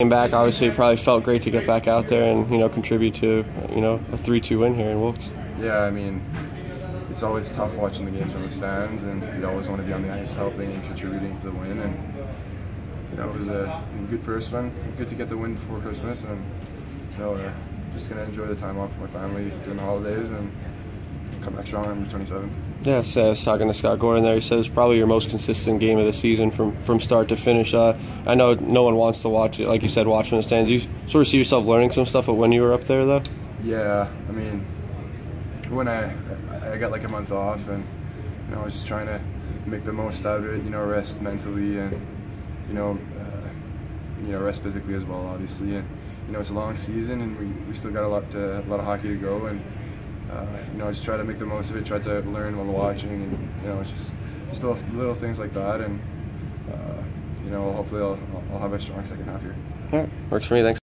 Came back, obviously, it probably felt great to get back out there and you know contribute to you know a three-two win here in Wilkes. Yeah, I mean, it's always tough watching the games from the stands, and you always want to be on the ice helping and contributing to the win. And you know, it was a good first one. Good to get the win before Christmas, and you know, uh, just gonna enjoy the time off with my family during the holidays and come back strong on 27. Yes, I was talking to Scott Gordon there. He says probably your most consistent game of the season from, from start to finish. Uh, I know no one wants to watch it, like you said, watch from the stands. You sort of see yourself learning some stuff of when you were up there, though. Yeah, I mean, when I I got like a month off, and you know, I was just trying to make the most out of it. You know, rest mentally, and you know, uh, you know, rest physically as well, obviously. And you know, it's a long season, and we, we still got a lot to, a lot of hockey to go, and uh, you know, I just try to make the most of it, try to learn while watching, and you know, it's just just little, little things like that, and uh, you know, hopefully I'll, I'll have a strong second half here. All right, works for me. Thanks.